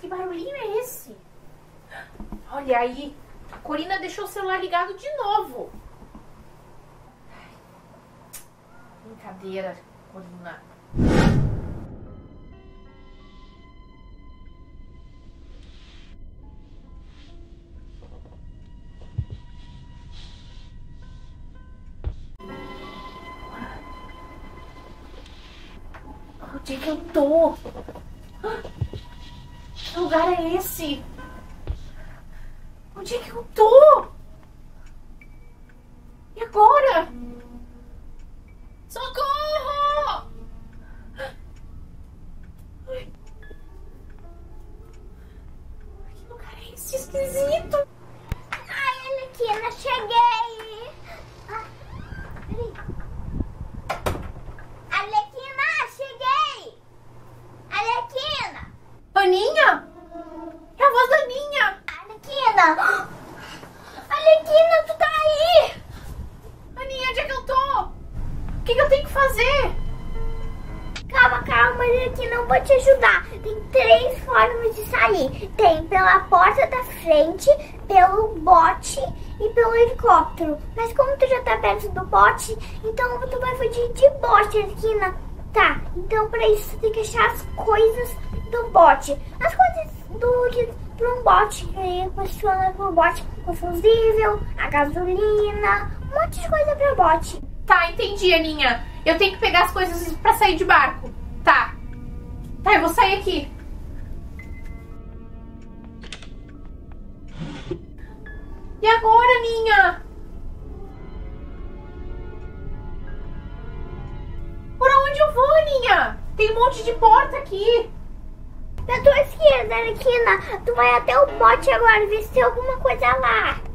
que barulhinho é esse? Olha aí, a Corina deixou o celular ligado de novo. Brincadeira, Corina. Onde é que eu tô? Lugar é esse? Onde é que eu tô? Alequina, eu vou te ajudar. Tem três formas de sair. Tem pela porta da frente, pelo bote e pelo helicóptero. Mas como tu já tá perto do bote, então tu vai fugir de bote, Alequina. Tá, então pra isso tu tem que achar as coisas do bote. As coisas do que pra um bote, que funciona pro bote, o fusível, a gasolina, um monte de coisa pro bote. Tá, entendi, Aninha. Eu tenho que pegar as coisas pra sair de barco. Tá. Tá, eu vou sair aqui. E agora, Aninha? Por onde eu vou, Aninha? Tem um monte de porta aqui. Na tua esquerda, Arlequina, tu vai até o bote agora ver se tem alguma coisa lá.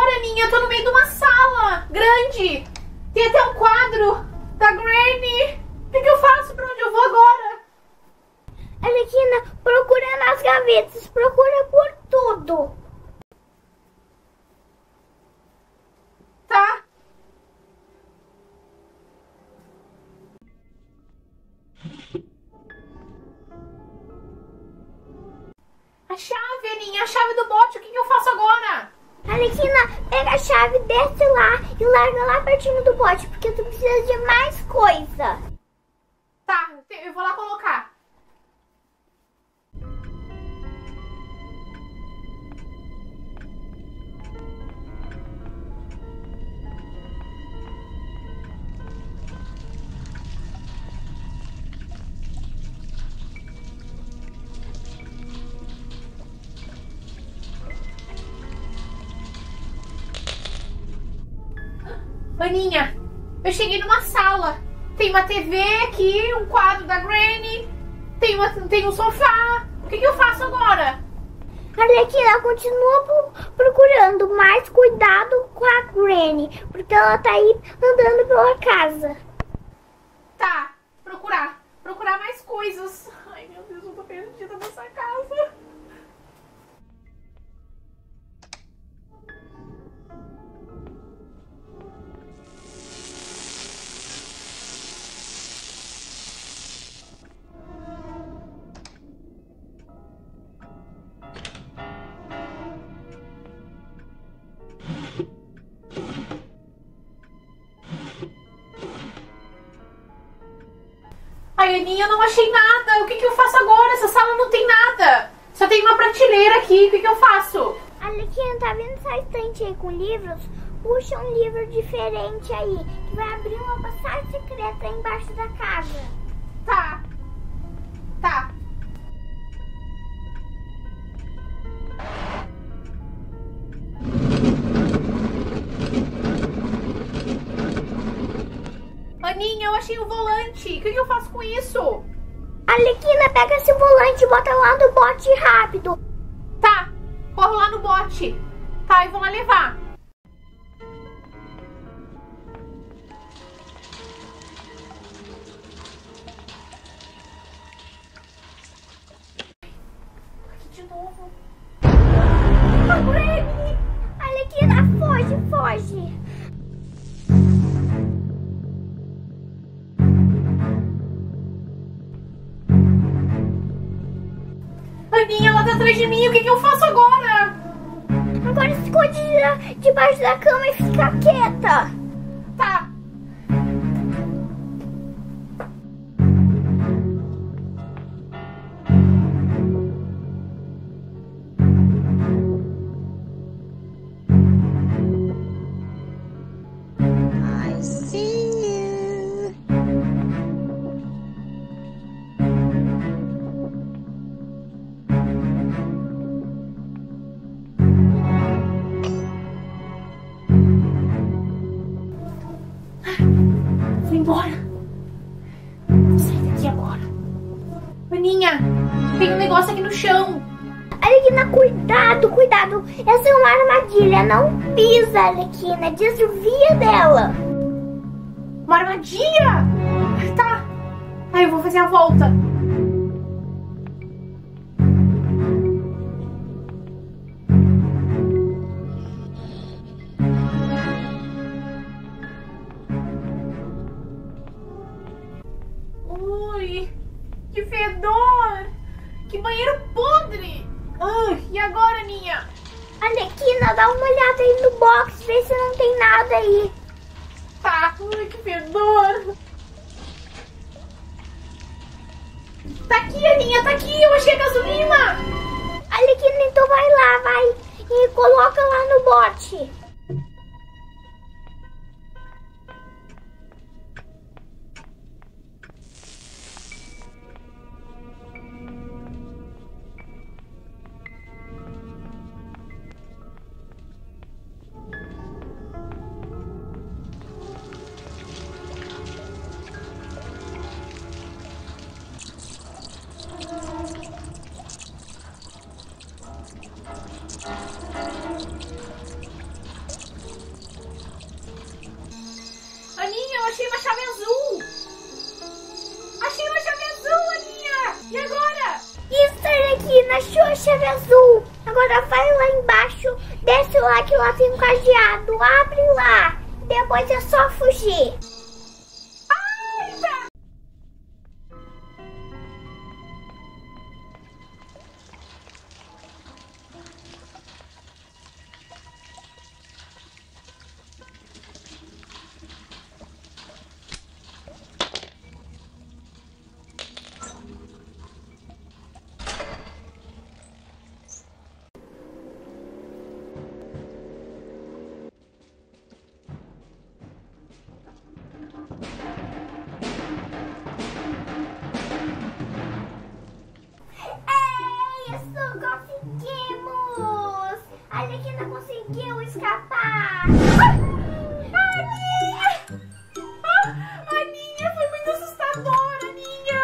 Agora, Aninha? Eu tô no meio de uma sala grande. Tem até um quadro da Granny. O que, que eu faço? Pra onde eu vou agora? Arlequina, procura nas gavetas, procura por tudo. Tá. A chave, Aninha, a chave do bote. O que, que eu faço agora? Arlequina, pega a chave, desce lá e larga lá pertinho do bote, porque tu precisa de mais coisa. Aninha, eu cheguei numa sala. Tem uma TV aqui, um quadro da Granny, tem, uma, tem um sofá. O que, que eu faço agora? Arlequina, continua pro- procurando, mais cuidado com a Granny, porque ela tá aí andando pela casa. Tá, procurar. Procurar mais coisas. Ai, meu Deus, eu tô perdida nessa casa. Ai, Aninha, eu não achei nada. O que, que eu faço agora? Essa sala não tem nada. Só tem uma prateleira aqui. O que, que eu faço? Arlequina, tá vendo essa estante aí com livros? Puxa um livro diferente aí, que vai abrir uma passagem secreta embaixo da casa. Achei o volante. O que, que eu faço com isso? Alequina, pega esse volante e bota lá no bote rápido. Tá, corro lá no bote. Tá, eu vou lá levar. Aqui de novo. A Granny! Alequina, foge, foge. Ela tá atrás de mim. O que, que eu faço agora? Agora esconde debaixo da cama e fica quieta. Embora. Sair daqui agora. Aninha, tem um negócio aqui no chão. Alequina, cuidado, cuidado. Essa é uma armadilha. Não pisa, Alequina. Desvia dela. Uma armadilha? Tá. Aí eu vou fazer a volta. Ai, e agora, Ninha? Alequina, dá uma olhada aí no box. Vê se não tem nada aí. Tá, ai, que fedor! Tá aqui, Aninha, tá aqui, eu achei a gasolina! Alequina, então vai lá, vai. E coloca lá no bote. Chave azul! Achei uma chave azul, Aninha! E agora? Isso, Alequina, achou a chave azul. Agora vai lá embaixo, desce lá que lá tem um cadeado. Abre lá. Depois é só fugir. Conseguimos! A Alequina conseguiu escapar. Aninha! Ah, Aninha, foi muito assustador, Aninha!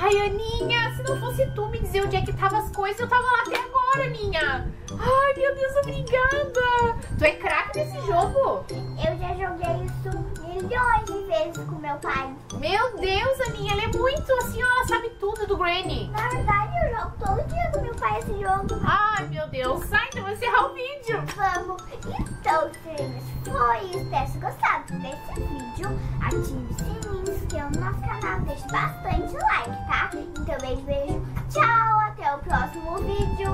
Ai, Aninha, se não fosse tu me dizer onde é que tava as coisas, eu tava lá até agora, Aninha! Ai, meu Deus, obrigada! Tu é craque nesse jogo? Eu já joguei isso milhões de vezes com meu pai. Meu Deus, Aninha, ela é muito assim, ó, tivesse gostado desse vídeo, ative é o sininho, inscreva no nosso canal, deixe bastante like, tá? Então, beijo, beijo, tchau, até o próximo vídeo!